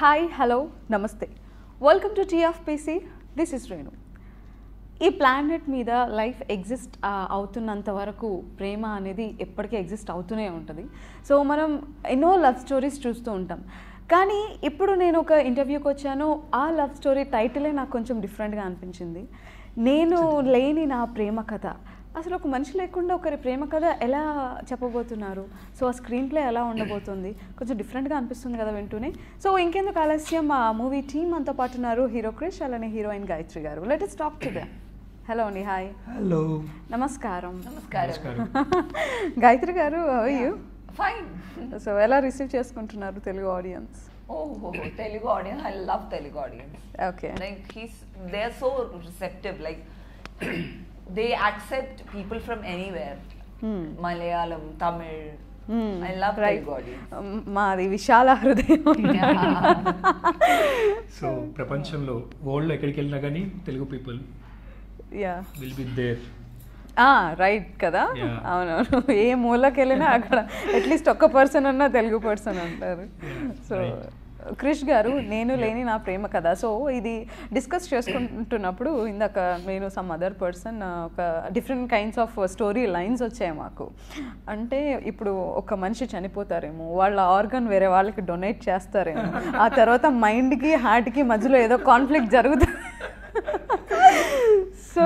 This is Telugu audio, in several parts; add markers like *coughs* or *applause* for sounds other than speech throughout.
హాయ్ హలో నమస్తే welcome to TFPC this is Renu ఈ ప్లానెట్ మీద లైఫ్ ఎగ్జిస్ట్ అవుతున్నంత వరకు ప్రేమ అనేది ఎప్పటికీ ఎగ్జిస్ట్ అవుతూనే ఉంటుంది. సో మనం ఎన్నో లవ్ స్టోరీస్ చూస్తూ ఉంటాం. కానీ ఇప్పుడు నేను ఒక ఇంటర్వ్యూకి వచ్చాను. ఆ లవ్ స్టోరీ టైటిలే నాకు కొంచెం డిఫరెంట్గా అనిపించింది. నేను లేని నా ప్రేమ కథ. అసలు ఒక మనిషి లేకుండా ఒకరి ప్రేమ కథ ఎలా చెప్పబోతున్నారు? సో ఆ స్క్రీన్ ప్లే ఎలా ఉండబోతుంది? కొంచెం డిఫరెంట్గా అనిపిస్తుంది కదా వింటూనే. సో ఇంకెందుకు ఆలస్యం? ఆ మూవీ టీమ్ అంతా పాటు ఉన్నారు హీరో క్రిష్ అలానే హీరోయిన్ గాయత్రి గారు. Let us talk to hello అండి హాయ్ హలో నమస్కారం. నమస్కారం. *laughs* గాయత్రి గారు యూ ఫైన్ సో ఎలా రిసీవ్ చేసుకుంటున్నారు తెలుగు ఆడియన్స్ ఓహో Telugu audience I love Telugu audience okay like he's they're so receptive. Like they accept people from anywhere. Malayalam tamil i love telugu audience. మాది విశాల హృదయం. *laughs* సో ప్రపంచంలో వరల్డ్ ఎక్కడికి వెళ్ళినా కానీ Telugu people ya will be there right కదా. అవునవును. ఏ మూలకి వెళ్ళినా అక్కడ అట్లీస్ట్ ఒక్క పర్సన్ అన్నా తెలుగు పర్సన్ అంటారు సో. క్రిష్ గారు నేను లేని నా ప్రేమ కథ. సో ఇది డిస్కస్ చేసుకుంటున్నప్పుడు ఇందాక నేను సమ్ అదర్ పర్సన్ ఒక different kinds of story lines వచ్చాయి మాకు. అంటే ఇప్పుడు ఒక మనిషి చనిపోతారేమో వాళ్ళ ఆర్గన్ వేరే వాళ్ళకి డొనేట్ చేస్తారేమో ఆ తర్వాత మైండ్కి హార్ట్కి మధ్యలో ఏదో కాన్ఫ్లిక్ట్ జరుగుతుంది so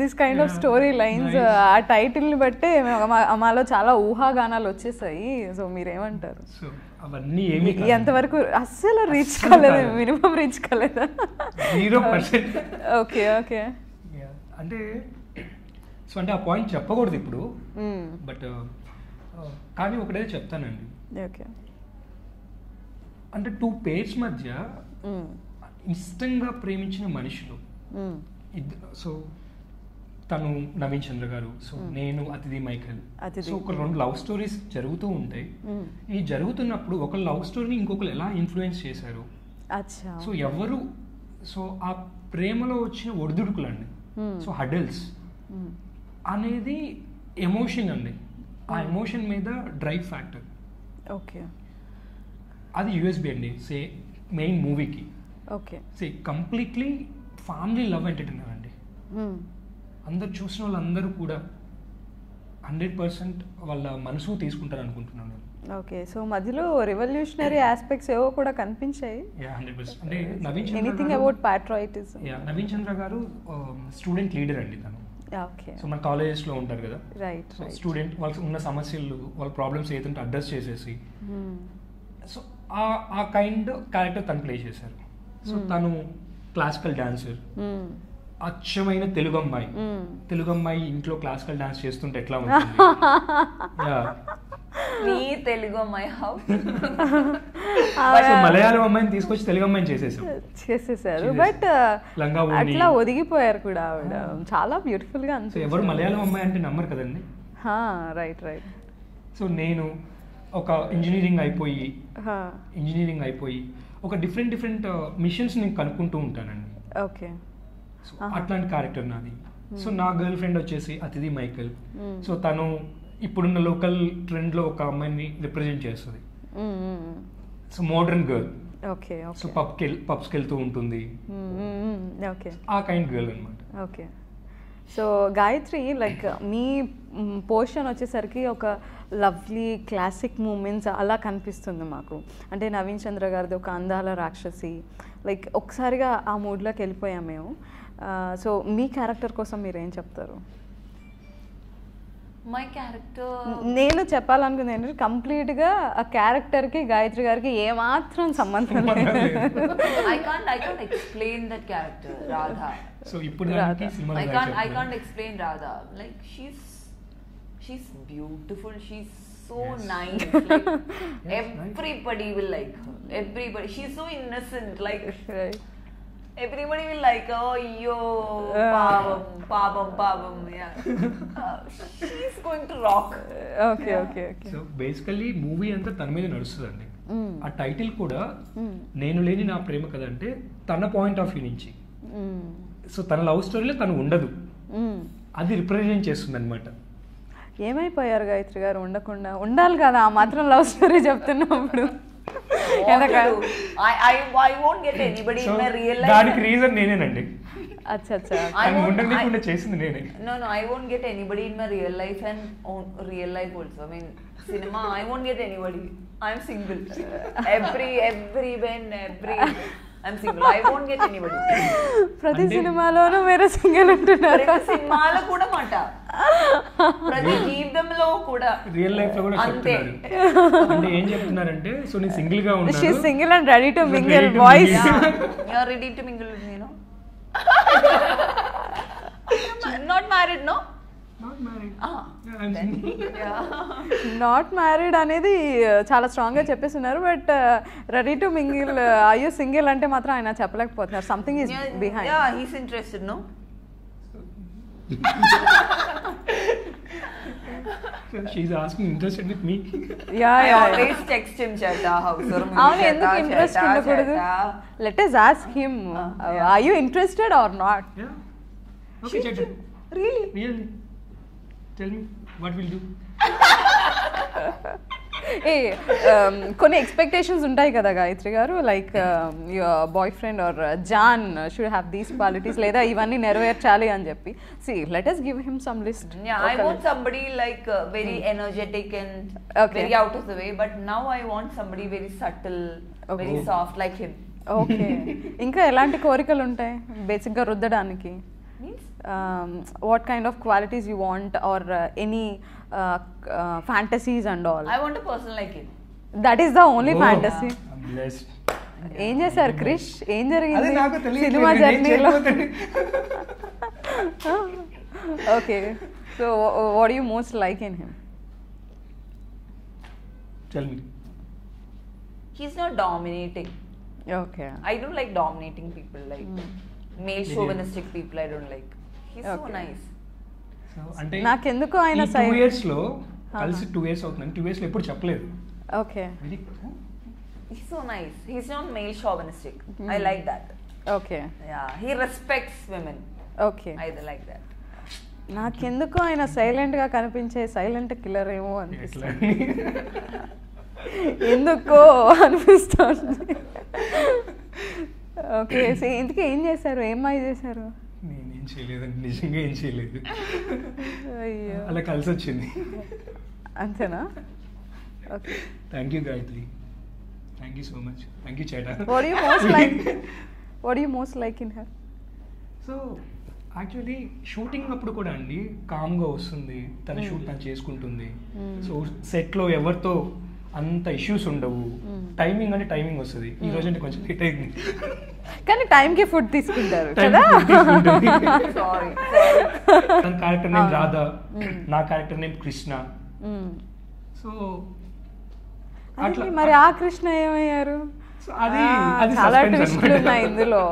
this kind of story lines. ఆ టైటిల్ని బట్టే మాలో చాలా ఊహాగానాలు వచ్చేసాయి. సో మీరేమంటారు? అవన్నీ ఏమి ఎంతవరకు అస్సలు రీచ్ కాలేదు? మినిమం రీచ్ కాలేదా? Zero percent. ఓకే ఓకే అంటే సో అంటే ఆ పాయింట్ చెప్పకూడదు ఇప్పుడు. బట్ కానీ ఒకటే చెప్తానండి. ఓకే అంటే టూ పేర్స్ మధ్య ఇష్టంగా ప్రేమించిన మనుషులు. సో తను నవీన్ చంద్ర గారు. సో నేను అతిథి అతిథి. సో ఒక రెండు లవ్ స్టోరీస్ జరుగుతూ ఉంటాయి. ఈ జరుగుతున్నప్పుడు ఒక లవ్ స్టోరీని ఇంకొకరు ఎలా ఇన్ఫ్లుయెన్స్ చేశారు? సో ఎవరు? సో ఆ ప్రేమలో వచ్చిన ఒడిదుడుకులు అండి సో హడల్స్. అనేది ఎమోషన్ అండి. ఆ ఎమోషన్ మీద డ్రైవ్ ఫ్యాక్టర్ ఓకే. అది యూఎస్బి అండి. సే మెయిన్ మూవీకి. Okay. Say completely family love entertainer అండి. అందరు చూసిన వాళ్ళందరూ కూడా హండ్రెడ్ పర్సెంట్ వాళ్ళ మనసు తీసుకుంటారు అనుకుంటున్నాను నేను. ఓకే సో మధ్యలో రెవల్యూషనరీ ఆస్పెక్ట్స్ ఏవో కూడా కనిపించాయి. అంటే Naveen Chandra anything about patriotism ya Naveen Chandra గారు స్టూడెంట్ లీడర్ అండి తను. ఓకే సో మన కాలేజెస్లో ఉంటారు కదా. రైట్ సో స్టూడెంట్ వాళ్ళకి ఉన్న సమస్యలు వాళ్ళ ప్రాబ్లమ్స్ ఏదంటే అడ్రస్ చేసేసి. సో ఆ ఆ కైండ్ క్యారెక్టర్ తను ప్లే చేశారు. సో తను క్లాసికల్ డాన్సర్ అచ్చమైన తెలుగు అమ్మాయి తెలుగు అమ్మాయి ఇంట్లో క్లాసికల్ డాన్స్ చేస్తుంటే ఎట్లా *laughs* ఉంటుంది? Ya. me telugu my house so Malayalam అమ్మాయిని తీసుకొచ్చి తెలుగు అమ్మాయిని చేసేసాం చేసేసారు చేసేసారు. బట్ ఓణి. అట్లా ఒదిగిపోయారు కూడా ఆవిడ. చాలా బ్యూటిఫుల్గా సో ఎవరు మలయాళం అమ్మాయి అంటే నమ్మరు కదండి? రైట్ రైట్ సో నేను ఒక ఇంజనీరింగ్ అయిపోయి ఇంజనీరింగ్ అయిపోయి ఒక డిఫరెంట్ డిఫరెంట్ మిషన్స్ నేను కనుక్కుంటూ ఉంటానండి. ఓకే సో అట్లాంటి క్యారెక్టర్ నాది. సో నా గర్ల్ ఫ్రెండ్ వచ్చేసి అతిథి మైకల్. సో తను ఇప్పుడున్న లోకల్ ట్రెండ్లో ఒక అమ్మాయిని రిప్రజెంట్ చేస్తుంది. So modern girl okay so పబ్కి పబ్స్కి వెళ్తూ ఉంటుంది. ఓకే ఆ కైండ్ గర్ల్ అనమాట ఓకే సో గాయత్రి లైక్ మీ పోర్షన్ వచ్చేసరికి ఒక లవ్లీ క్లాసిక్ మూమెంట్స్ అలా కనిపిస్తుంది మాకు. అంటే నవీన్ చంద్ర గారిది ఒక అందాల రాక్షసి. లైక్ ఒకసారిగా ఆ మూడ్లోకి వెళ్ళిపోయాం మేము. సో మీ క్యారెక్టర్ కోసం మీరు ఏం చెప్తారు మై క్యారెక్టర్ నేను చెప్పాలనుకుంది కంప్లీట్గా ఆ క్యారెక్టర్కి గాయత్రి గారికి ఏమాత్రం సంబంధం beautiful so nice everybody will like everybody she so innocent Ah. pabam, pabam, pabam. Yeah. Uh, she's going to rock. Okay okay okay so basically movie అంతా తన మీద నడుస్తుందండి. ఆ టైటిల్ కూడా నేను లేని నా ప్రేమ కథ అంటే తన పాయింట్ ఆఫ్ వ్యూ నుంచి. సో తన లవ్ స్టోరీలో తను ఉండదు. అది రిప్రజెంట్ చేస్తుంది అనమాట ఏమైపోయారు గాయత్రి గారు? ఉండకుండా ఉండాలి కదా ఆ మాత్రం లవ్ స్టోరీ చెప్తున్నప్పుడు. What to do? I, I, I won't get anybody so in my real life. దానికి రీజన్ నేనేనండి చేసింది నేనే No, no, I won't get anybody in my real life and on, real life also. I mean, cinema, I won't get anybody. I'm single. every, every when, every, I'm single. I won't get anybody. ప్రతి సినిమాలోనూ మీరు సింగిల్ ఉంటున్నారు? ప్రతి సినిమాలో కూడా మాట. ప్రతి జీవితంలో కూడా. రియల్ లైఫ్లో కూడా అంతే. అంటే ఏం చెప్తున్నారంటే సో నేను సింగిల్గా షీ ఉన్నాను single and ready to Ready mingle mingle. You are ready to mingle with me no not married no not married *laughs* అనేది uh, చాలా స్ట్రాంగ్గా చెప్పేస్తున్నారు బట్ రెడీ టు మింగిల్ అయ్యో సింగిల్ అంటే మాత్రం ఆయన చెప్పలేకపోతున్నారు. Something is behind yeah, he's interested, no? So *laughs* she's asking interested with me. Yeah I yeah always text him, Cheta, house or అవును ఎందుకు ఇంట్రెస్ట్ ఉండకూడదు? Let us ask him yeah. Are you interested or not Yeah. Tell me what we'll do. ఏ కొన్ని ఎక్స్పెక్టేషన్స్ ఉంటాయి కదా గాయత్రి గారు like your boy friend or John should have these qualities లేదా ఇవన్నీ నెరవేర్చాలి అని చెప్పి see let us give him some list Yeah, I want somebody like uh, very energetic and Okay. very out of the way. But now I want somebody very subtle, very Okay. soft like him. Okay ఇంకా ఎలాంటి కోరికలు ఉంటాయి బేసిక్గా రుద్దడానికి Means? What kind of qualities you want or any fantasies and all I want a person like him. That is the only Oh, fantasy I'm blessed. ఏం చేశారు క్రిష్ ఏం అదే జరిగింది నాకు తెలియట్లేదు. సినిమా నేను ఏం జర్నీలో చేయబోతున్నా. Okay so what you most like in him Tell me. He's not dominating. Okay I don't like dominating people, like male Yeah. chauvinistic people. I don't అంటే నాకెందుకు ఆయన టూ సై- ఇయర్స్లో కలిసి టూ ఇయర్స్ అవుతుంది టూ ఇయర్స్లో ఎప్పుడు చెప్పలేదు. Okay so nice. He's not male chauvinistic. I Hmm. like that. Okay Yeah, he respects women. Okay I like that. నాకెందుకు ఆయన సైలెంట్గా కనిపించే సైలెంట్ కిల్లర్ ఏమో అనిపిస్తుంది. ఎందుకో అనిపిస్తుంది. ఓకే సో ఇంతకీ ఏం చేశారు? ఏం మాయ చేశారు? నేనేం చేయలేదండి నిజంగా ఏం చేయలేదు. అయ్యో. అలా కలిసి వచ్చింది అంతేనా? Okay. Thank you Gayathri. Thank you so much thank you చేటా what you most like what you most like in her so actually shooting అప్పుడు కూడా అండి కామ్గా వస్తుంది తన Hmm. షూట్ తను చేసుకుంటుంది. Hmm. సో సెట్లో ఎవరితో అంత ఇష్యూస్ ఉండవు. Hmm. టైమింగ్ అంటే టైమింగ్ వస్తుంది. ఈ రోజు అంటే కొంచెం లేట్ అయింది. కానీ టైంకి ఫుడ్ తీసుకుంటారు కదా కి. తన క్యారెక్టర్ నేమ్. రాధా. నా క్యారెక్టర్ నేమ్ కృష్ణ. సో అదేంటి మరి ఆ కృష్ణ ఏమయ్యారు సో అది అది చాలా ట్విస్టులు. ఉన్నాయి ఇందులో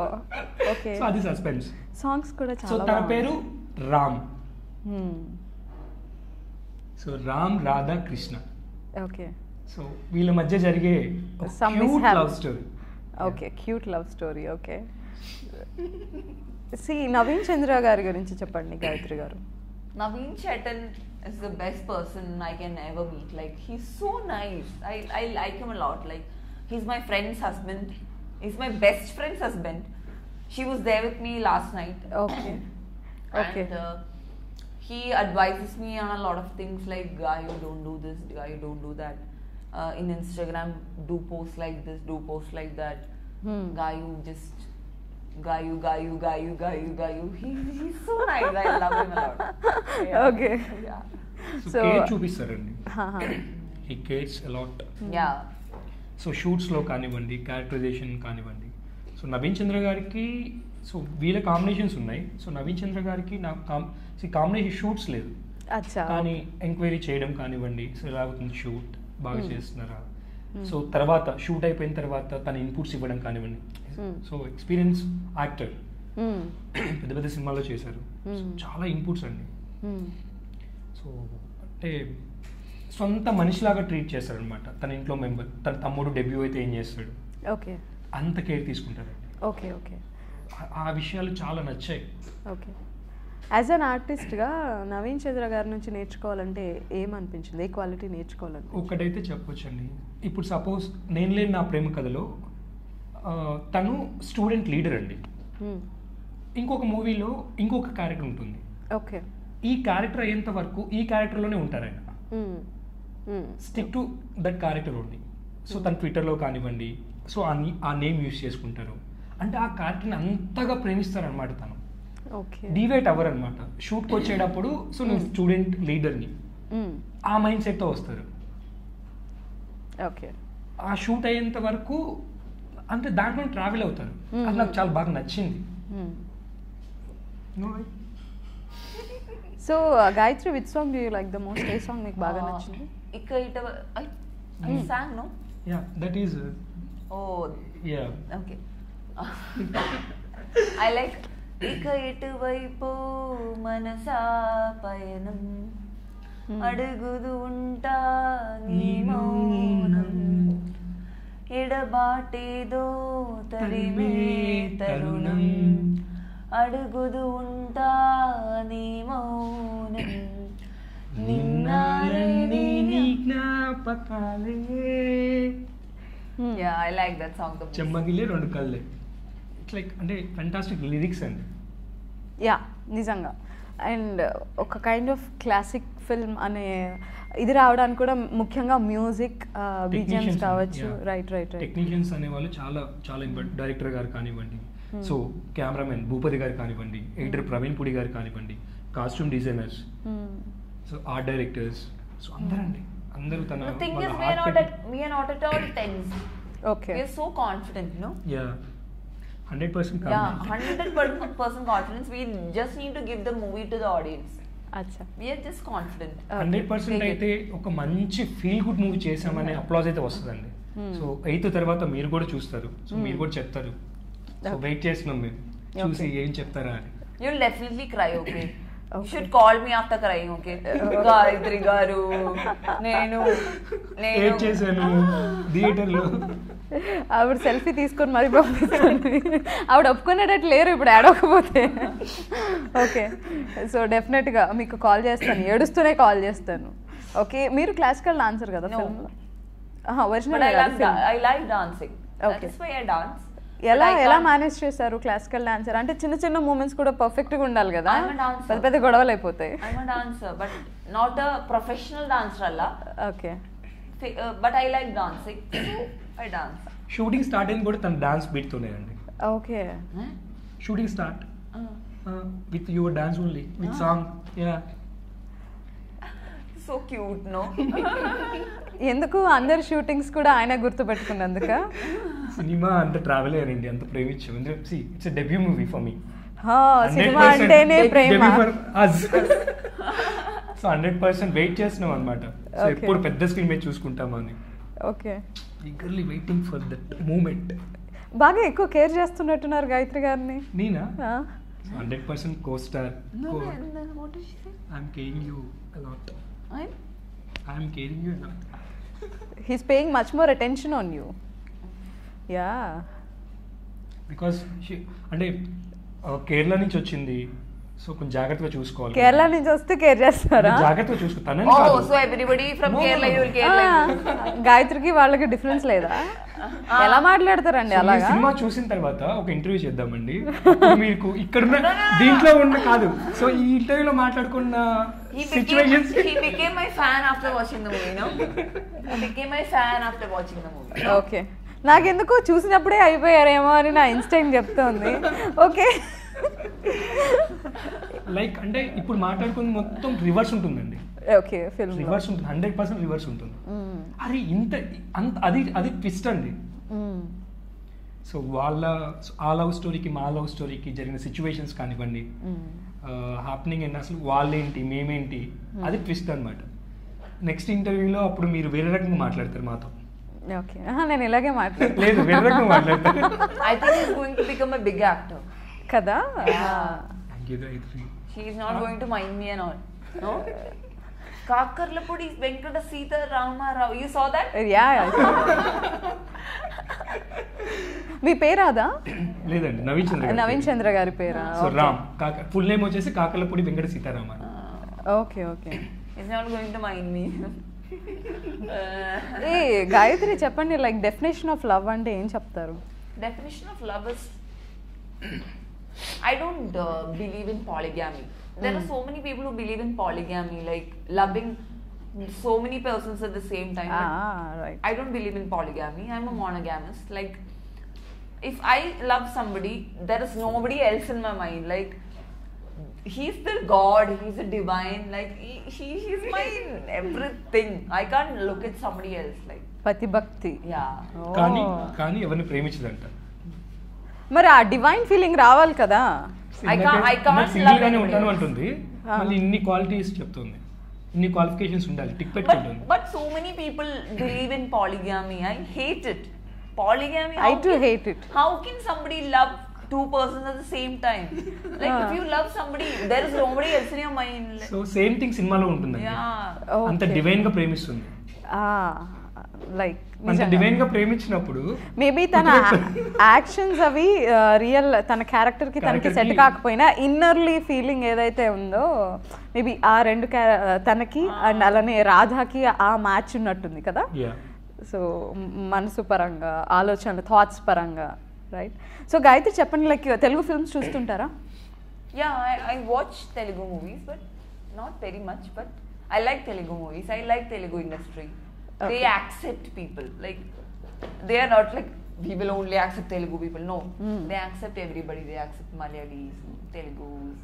ఓకే సో అది సస్పెన్స్ సాంగ్స్ కూడా సో చాలా తన బాగున్నాయి. పేరు Ram. So Ram Radha Krishna okay so వీళ్ళ మధ్య జరిగే cute. Love story Okay cute love story okay C Naveen Chandra గారి గురించి చెప్పండి గాయత్రి గారు Naveen Chetan is the best person I can ever meet. Like he's so nice. I, I like him a lot. Like he's my friend's husband. He's my best friend's husband. She was there with me last night. Okay. *coughs* Okay. And uh, he advises me on a lot of things like guy you don't do this, guy you don't do that. Uh, in Instagram, do post like this, do post like that. Hmm. Guy you. He, he's so nice. I love him a lot. *laughs* Yeah. Okay. Yeah. So చూపిస్తారండి హా, cares a lot Yeah. So షూట్స్లో కానివ్వండి క్యారెక్టరైజేషన్ కానివ్వండి సో నవీన్ చంద్ర గారికి సో వీళ్ళ కాంబినేషన్స్ ఉన్నాయి సో నవీన్ చంద్ర గారికి నాకు కాం కాంబినేషన్ షూట్స్ లేదు అచ్చా కానీ ఎంక్వైరీ చేయడం కానివ్వండి సో ఎలా అవుతుంది షూట్ బాగా Hmm. చేస్తున్నారా. సో తర్వాత షూట్ అయిపోయిన తర్వాత తన ఇన్పుట్స్ ఇవ్వడం కానివ్వండి. Hmm. So experience actor. పెద్ద పెద్ద సినిమాల్లో చేశారు. Hmm. చాలా ఇన్పుట్స్ అండి. సో అంటే సొంత మనిషిలాగా ట్రీట్ చేస్తారనమాట తన ఇంట్లో మెంబర్ తన తమ్ముడు డెబ్యూ అయితే ఏం చేస్తాడు? ఓకే అంత కేర్ తీసుకుంటారండి. ఓకే ఓకే ఆ విషయాలు చాలా నచ్చాయి. ఓకే యాజ్ అన్ ఆర్టిస్ట్గా నవీన్ చంద్ర గారి నుంచి నేర్చుకోవాలంటే ఏమనిపించింది? ఏ క్వాలిటీ నేర్చుకోవాలని ఒక్కటైతే చెప్పొచ్చండి. ఇప్పుడు సపోజ్ నేను లేని నా ప్రేమ కథలో తను స్టూడెంట్ లీడర్ అండి. ఇంకొక మూవీలో ఇంకొక క్యారెక్టర్ ఉంటుంది. ఓకే. ఈ క్యారెక్టర్ అయ్యేంత వరకు ఈ క్యారెక్టర్లోనే ఉంటారు ఆయన. Stick to that character only so తన ట్విట్టర్లో కానివ్వండి సో ఆ నేమ్ యూస్ చేసుకుంటారు. అంటే ఆ క్యారెక్టర్ని అంతగా ప్రేమిస్తారనమాట తను. డివేట్ అవ్వరు అనమాట షూట్కి వచ్చేటప్పుడు సో నేను స్టూడెంట్ లీడర్ని ఆ మైండ్ సెట్తో వస్తారు. ఓకే ఆ షూట్ అయ్యేంత వరకు అంటే దాంట్లో ట్రావెల్ అవుతారు. అది నాకు చాలా బాగా నచ్చింది. So Gayathri with song you like the most A song మీకు బాగా నచ్చింది? ఇక ఇట I sang, no? Yeah that is Oh, yeah okay. *laughs* I like ఇక ఇటువైపు మనసా పయనం అడుగుదు ఉంటా నీ మౌనం ఎడబాటేదో తరిమే తరుణం అడుగుదు ఉంటా నీ మౌనం నిన్నారని జ్ఞాపకాలే yeah I like that song the చెమ్మగిలే రెండు కళ్ళే ఇట్స్ లైక్ అంటే ఫంటాస్టిక్ లిరిక్స్ అండి. యా నిజంగా. అండ్ ఒక కైండ్ ఆఫ్ క్లాసిక్ ఫిల్మ్ అనే ఇది రావడానికి కూడా ముఖ్యంగా మ్యూజిక్ బీజిఎమ్స్ కావచ్చు. రైట్ రైట్ రైట్ టెక్నీషియన్స్ అనేవాళ్ళు చాలా చాలా ఇంపార్టెంట్ డైరెక్టర్ గారు కానివ్వండి. సో కెమెరామెన్ భూపతి గారు కానివ్వండి ఎడిటర్ ప్రవీణ్ పుడి గారు కానివ్వండి costume designers so art directors so అందరండి. అందరూ తన The thing వాళ్ళ is, we are heart not పెట్టి- at we are not at all tense. Okay We are so confident, you know. Yeah hundred percent confidence. We just need to give the movie to the audience. అచ్చా We are just confident. Hundred percent. అయితే ఒక మంచి ఫీల్ గుడ్ మూవీ చేసామనే అప్లాజ్ అయితే వస్తుందండి సో ఎయిత్ తర్వాత మీరు కూడా చూస్తారు సో మీరు కూడా చెప్తారు సో. వెయిట్ చేస్తున్నాం మేము చూసి. ఏం చెప్తారా అని You'll definitely cry, okay? You Okay. should call me after crying, okay? Gayatri గారు నేను నేను చేశాను థియేటర్లో ఆవిడ సెల్ఫీ తీసుకొని మరీ పంపిస్తుంది. ఆవిడ ఒప్పుకునేటట్టు లేరు ఇప్పుడు ఏడవకపోతే. ఓకే. సో డెఫినెట్గా మీకు కాల్ చేస్తాను. ఏడుస్తూనే కాల్ చేస్తాను. ఓకే. మీరు క్లాసికల్ డాన్సర్ కదా original is why I dance. ఎలా ఎలా మేనేజ్ చేశారు క్లాసికల్ డాన్సర్? అంటే చిన్న చిన్న మూమెంట్స్ కూడా పర్ఫెక్ట్గా ఉండాలి కదా. పెద్ద పెద్ద గొడవలు అయిపోతాయి. But not a professional dancer, alla. Okay. Fi- uh, but I *coughs* I dance. Shooting start అయింది కూడా తన డాన్స్ బీట్తోనే అండి. Okay shooting start with your dance only with song yeah so cute, no? ఎందుకు అందరి షూటింగ్స్ కూడా ఆయన గుర్తుపెట్టుకున్నందుక? సినిమా అంత ట్రావెల్ అయ్యారండి అంత ప్రేమించాం. ఎందుకంటే it's debut movie for me హా, సినిమా అంటేనే ప్రేమ. సో హండ్రెడ్ పర్సెంట్ వెయిట్ చేస్తున్నాం అనమాట సో. ఎప్పుడు పెద్ద స్క్రీన్ మీద చూసుకుంటామని okay eagerly waiting for that moment బాగా ఎక్కువ కేర్ చేస్తున్నట్టున్నారు గాయత్రి గారిని. నేనా? Hundred percent co star No, man, no, what did she say? I'm caring you a lot I'm I'm caring you a lot he's paying much more attention on you yeah because అంటే కేరళ నుంచి వచ్చింది. సో కొంచెం జాగ్రత్తగా చూసుకోవాలి. కేరళ నుంచి వస్తే కేర్ చేస్తారా? జాగ్రత్తగా చూసుకో తనని కాదు. so everybody from No, Kerala, no, you will no. care like ఆ, గాయత్రికి వాళ్ళకి డిఫరెన్స్ లేదా? ఎలా మాట్లాడతారండి సో అలాగా? సినిమా చూసిన తర్వాత ఒక ఇంటర్వ్యూ చేద్దామండి. మీకు ఇక్కడ ఉన్న దీంట్లో ఉన్న కాదు. సో ఈ ఇంటర్వ్యూలో మాట్లాడుకున్న he became my fan after watching the movie, no? He became my fan after watching the movie. Okay నాకెందుకో చూసినప్పుడే అయిపోయారేమో అని నా ఇన్స్టెంట్ చెప్తోంది. ఓకే లైక్ అంటే ఇప్పుడు మాట్లాడుకున్న మొత్తం రివర్స్ ఉంటుందండి. ఓకే ఫిల్మ్ రివర్స్ ఉంటుంది హండ్రెడ్ పర్సెంట్ రివర్స్ ఉంటుంది. అరే ఇంత అంత అది అది ట్విస్ట్ అండి. సో వాళ్ళ ఆ లవ్ స్టోరీకి మా లవ్ స్టోరీకి జరిగిన సిచ్యువేషన్స్ కానివ్వండి హ్యాపెనింగ్ అండ్ అసలు వాళ్ళేంటి మేమేంటి అది ట్విస్ట్ అన్నమాట. నెక్స్ట్ ఇంటర్వ్యూలో అప్పుడు మీరు వేరే రకంగా మాట్లాడతారు మాతో. ఓకే నేను ఇలాగే మాట్లాడతాను. లేదు వేరే రకంగా మాట్లాడతారు. *laughs* Going to become a big actor. కదా? కాకర్ల పొడి mind Kakarlapudi Venkata Seetha Ramarao you so that మీ పేరాదా లేదండి నవీన్ చంద్ర నవీన్ చంద్ర గారి పేరా? సో రామ్ ఫుల్ నేమ్ వచ్చేసి Kakarlapudi Venkata Seetharamarao okay okay it's not going to mind me ఏ గాయత్రి చెప్పండి లైక్ డెఫినేషన్ ఆఫ్ లవ్ అంటే ఏం చెప్తారు? Definition of love is I don't uh, believe in polygamy. There are so many people who believe in polygamy, like loving so many persons at the same time. but right I don't believe in polygamy. I'm a monogamist. Like, if I love somebody, there is nobody else in my mind. Like, he's the God. He's a divine. Like, he, he he's my everything. I can't look at somebody else. Like, పతి భక్తి yeah. కానీ Oh. కానీ ఎవరిని ప్రేమించదంట మరి ఆ డివైన్ ఫీలింగ్ రావాలి కదా. ఉంటాను అంటుంది. Ah. మళ్ళీ ఇన్ని క్వాలిటీస్ చెప్తుంది. ఇన్ని క్వాలిఫికేషన్స్ ఉండాలి. టిక్ పెట్టుకుంటుంది but so many people believe in polygamy I hate it polygamy I to hate it how can somebody love two persons at the same time like if you love somebody there is nobody else in your mind so same thing సినిమాలో ఉంటుంది అంత డివైన్గా ప్రేమిస్తుంది. Ah. లైక్ డివైన్గా ప్రేమించినప్పుడు మేబీ తన *laughs* యాక్షన్స్ అవి రియల్ తన క్యారెక్టర్కి తనకి సెట్ కాకపోయినా ఇన్నర్లీ ఫీలింగ్ ఏదైతే ఉందో మేబీ ఆ రెండు క్యా- తనకి అండ్ అలానే రాధాకి ఆ మ్యాచ్ ఉన్నట్టుంది కదా? యా సో మనసు పరంగా ఆలోచనలు థాట్స్ పరంగా రైట్ సో గాయత్రి చెప్పండి లైక్ తెలుగు ఫిల్మ్స్ చూస్తుంటారా? Yeah, I, I watch Telugu movies, but not very much. But I like Telugu movies. I like Telugu industry. They accept people. Like they are not like we will only accept Telugu people. No, Mm. they accept everybody. They accept Malayalis, Telugus.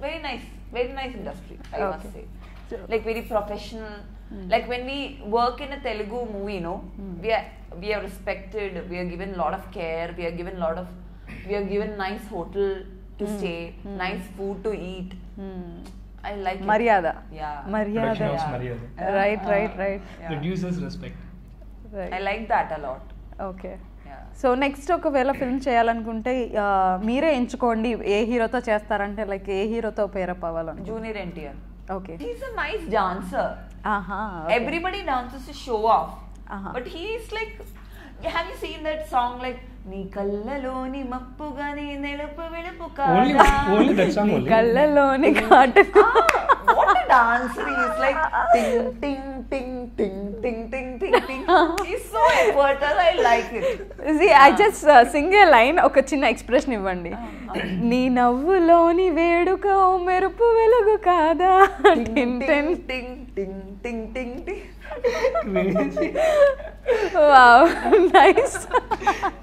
Very nice, very nice industry. I must say. So- Like very professional. Hmm. Like when we work in a Telugu movie, you know, hmm. we are we are respected. We are given a lot of care. We are given a lot of. We are given nice hotel to hmm. stay, nice food to eat. మర్యాద. మర్యాద. Right right right reduces respect I like that a lot okay so next ఒకవేళ ఫిల్మ్ చేయాలనుకుంటే మీరే ఎంచుకోండి ఏ హీరోతో చేస్తారంటే లైక్ ఏ హీరోతో పేరప్ అవ్వాలని junior NTR. Okay he's a nice dancer everybody dancers show off but he's like Have you seen that song like నీ కళ్ళలోని మప్పుగానే నెలుపు వెలుపు దట్ సాంగ్ కళ్ళలోని కాటుకు Ah, what a dancer he is like ting ting ting ting ting ting ting ting. He's so effortless. I like it. I just single line ఒక చిన్న ఎక్స్ప్రెషన్ ఇవ్వండి నీ నవ్వులోని వేడుక ఓ మెరుపు వెలుగు కాదా Ting టిన్ ting టిన్ ting ting వావ్ నైస్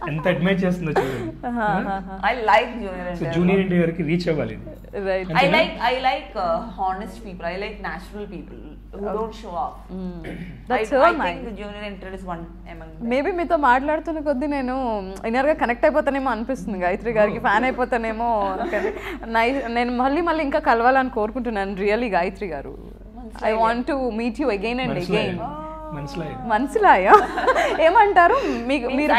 ఎంత అడ్మైర్ చేస్తుందో చూడండి. I like junior so junior ఎన్టీఆర్కి రీచ్ అవ్వాలి. Right I like I like honest people I like natural people maybe మీతో మాట్లాడుతున్న కొద్దీ నేను ఇన్నర్గా కనెక్ట్ అయిపోతానేమో అనిపిస్తుంది. గాయత్రి గారికి oh. ఫ్యాన్ అయిపోతానేమో *laughs* నేను మళ్ళీ మళ్ళీ ఇంకా కలవాలని కోరుకుంటున్నాను రియల్లీ గాయత్రి గారు. I want to meet you again and again మనసులాయా ఏమంటారు? మీకు మీరు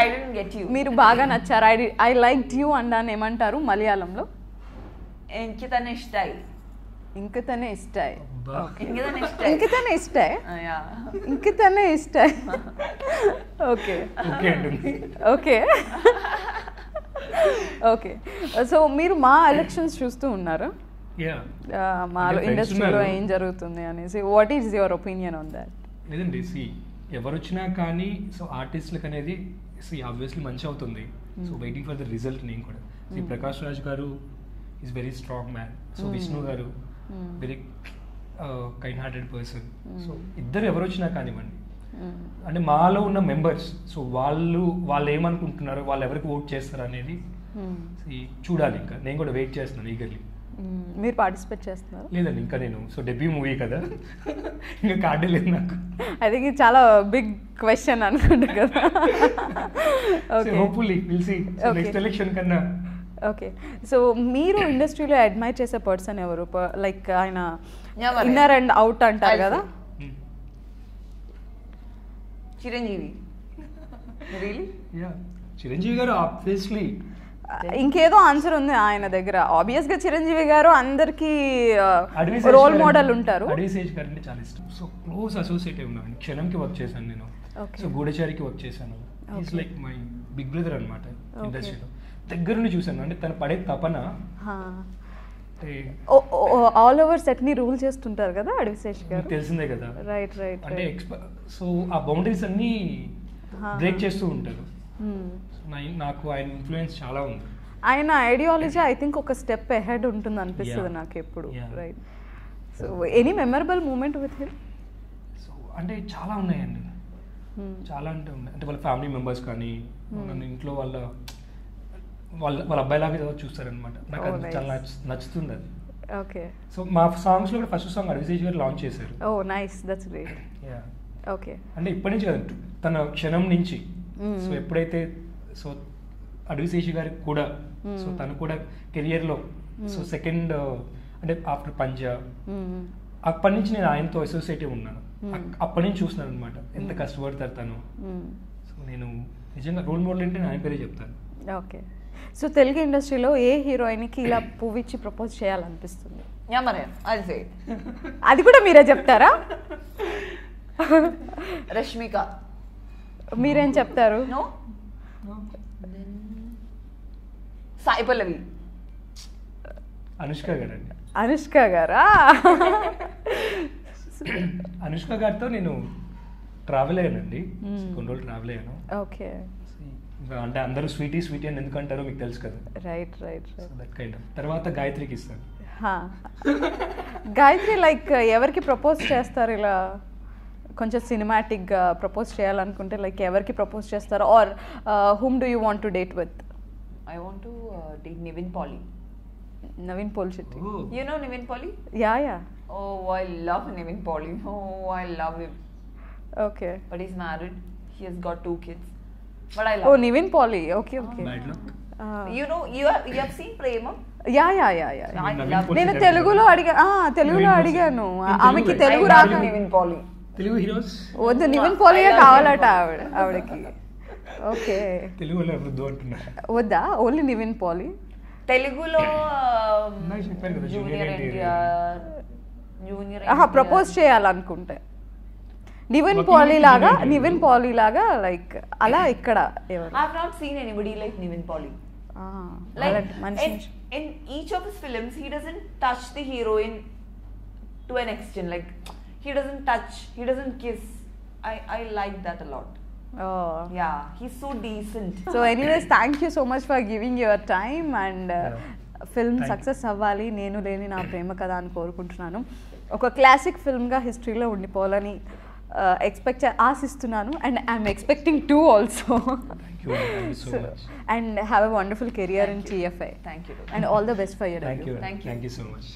మీరు బాగా నచ్చారు. ఐ ఐ లైక్ యూ అని ఏమంటారు? మలయాళంలో? ఇంకితనే ఇష్టాయి. ఇంకితనే ఇష్టాయి. ఇంకితనే ఇష్టాయి. ఇంకితనే ఇష్టాయి? ఓకే. Okay okay. సో మీరు మా ఎలక్షన్స్ చూస్తూ ఉన్నారు. మా అంటే friends ఇండస్ట్రీలో. ఏం జరుగుతుంది అనేసి what is your opinion on that లేదండి సి ఎవరు వచ్చినా కానీ సో ఆర్టిస్టులకు అనేది సి ఆబ్వియస్లీ మంచి అవుతుంది. So waiting for the result నేను కూడా. సి ప్రకాష్ రాజ్ గారు is very strong man so Vishnu గారు very kind hearted person so ఇద్దరు ఎవరు వచ్చినా కానివ్వండి అంటే మాలో ఉన్న మెంబర్స్ సో వాళ్ళు వాళ్ళు ఏమనుకుంటున్నారో వాళ్ళు ఎవరికి ఓట్ చేస్తారు అనేది see, చూడాలి ఇంకా. నేను కూడా వెయిట్ చేస్తున్నాను ఈగర్లీ మీరు పార్టిసిపేట్ చేస్తున్నారు? లేదండి ఇంకా నేను. సో డెబ్యూ మూవీ కదా. ఇంకా కార్డే లేదు నాకు. ఐ థింక్ ఇది చాలా బిగ్ క్వశ్చన్ అనుకుంటా కదా. Okay hopefully will see Okay. Next election కన్నా. ఓకే సో మీరు ఇండస్ట్రీలో అడ్మైర్ చేసే పర్సన్ ఎవరు? లైక్ ఆయన? ఇన్నర్ అండ్ అవుట్ అంటారు కదా. చిరంజీవి. రియలీ యా చిరంజీవి గారు ఆబ్వియస్లీ ఇంకేదో ఆన్సర్ ఉంది ఆయన దగ్గర. ఆబ్వియస్గా చిరంజీవి గారు అందరికి రోల్ మోడల్ ఉంటారు అడవి శేష్ గారు అంటే చాలా ఇష్టం. సో క్లోజ్ అసోసియేట్ ఉన్నాను క్షణంకి వర్క్ చేశాను నేను. సో గూఢచారికి వర్క్ చేశాను. Is. Like my big brother అనమాట. ఇండస్ట్రీలో. దగ్గర నుండి చూశాను. అంటే తను పడే తపన ఆల్ ఓవర్ సెట్ని రూల్ చేస్తుంటారు కదా అడివిశేష్ మీకు గారు? తెలిసిందే కదా. రైట్ రైట్ అంటే సో ఆ బౌండరీస్ అన్నీ బ్రేక్ చేస్తూ ఉంటారు. నా- నాకు ఆయన ఇన్ఫ్లుయెన్స్ చాలా ఉంది. ఆయన ఐడియాలజీ ఐ థింక్ ఒక స్టెప్ ఎహెడ్ ఉంటుంది అనిపిస్తుంది. నాకు ఎప్పుడు. Right so any memorable moment with him so అంటే చాలా ఉన్నాయండి. చాలా అంటే ఉన్నాయి. అంటే వాళ్ళ ఫ్యామిలీ మెంబర్స్ కానీ నన్ను ఇంట్లో వాళ్ళ వాళ్ళ వాళ్ళ అబ్బాయిలాగా చూస్తారనమాట నాకు Oh, అది. చాలా నచ్చ- నచ్చుతుంది అది ఓకే సో మా సాంగ్స్లో కూడా ఫస్ట్ సాంగ్ అడివిజేజ్ గారు లాంచ్ చేశారు. ఓ nice that's great Yeah. Okay అంటే ఇప్పటి నుంచి కదా తన క్షణం నుంచి. సో ఎప్పుడైతే సో అడవిశేషి గారికి కూడా Mm. సో తను కూడా కెరియర్లో సో సెకండ్ అంటే ఆఫ్టర్ పంజా. అప్పటి నుంచి నేను ఆయనతో అసోసియేట్ ఉన్నాను. అప్పటి నుంచి చూస్తున్నాను అనమాట ఎంత. కష్టపడతారు తను. సో నేను నిజంగా రోల్ మోడల్ అంటే నేను ఆయన పేరే చెప్తాను. ఓకే. సో తెలుగు ఇండస్ట్రీలో ఏ హీరోయిన్కి ఇలా పువ్విచ్చి ప్రపోజ్ చేయాలనిపిస్తుంది? it. అది కూడా మీరే చెప్తారా? Rashmika. మీరేం చెప్తారు? Sai Pallavi. అనుష్క గారు అండి అనుష్క గారా? అనుష్క గారితో నేను ట్రావెల్ అయ్యానండి. Mm. కొన్ని రోజులు ట్రావెల్ అయ్యాను. ఓకే. అంటే అందరూ స్వీటీ స్వీటీ అని ఎందుకు అంటారో మీకు తెలుసు కదా. Right right that kind of తర్వాత గాయత్రికి ఇస్తాను. గాయత్రి లైక్ ఎవరికి ప్రపోజ్ చేస్తారు ఇలా? కొంచెం సినిమాటిక్గా ప్రపోజ్ చేయాలనుకుంటే లైక్ ఎవరికి ప్రపోజ్ చేస్తారు or whom do you want to date with I want to uh, date Nivin Polly. Naveen Polishetty You know Nivin Polly? Yeah yeah Oh, I love Nivin Polly. Oh, I love him. Okay But he's married. He has got two kids. But I oh love him. Nivin Pauly okay okay you have, you have seen Prema? Yeah yeah yeah yeah Naveen Pol నేను తెలుగులో అడిగా ఆ, తెలుగులో నవీన్ పోల్ అడిగాను. ఆమెకి తెలుగు రాక Nivin Polly. తెలుగు హీరోస్? వద్దు నివిన్ పోలియే కావాలట ఆవిడ ఆవిడకి. ఓకే. తెలుగులో వద్దు అంటున్నా. వద్దా? ఓన్లీ నివిన్ పాలీ. తెలుగులో జూనియర్ ఎన్టీఆర్. ప్రపోజ్ చేయాలనుకుంటే. నివిన్ పాలీ లాగా నివిన్. పాలీ. లాగా లైక్ అలా ఇక్కడ ఎవరు? I have not seen anybody like Nivin Polly. ఆ, Like అలాంటి మంచి in, మంచి- in each of his films, he doesn't he doesn't touch, he doesn't kiss. I I like that a lot. Oh Yeah, he's so decent. So anyways thank you so much for giving your time and Yeah. Film Thank you. Success అవ్వాలి నేను లేని నా ప్రేమ కథ అని కోరుకుంటున్నాను ఒక క్లాసిక్ ఫిల్మ్గా హిస్టరీలో ఉండిపోవాలని ఎక్స్పెక్ట్ ఆశిస్తున్నాను and I'm expecting too also thank you thank you and have a wonderful career in Thank you. TFI Thank you. And all the best for thank you Thank you. Thank you so much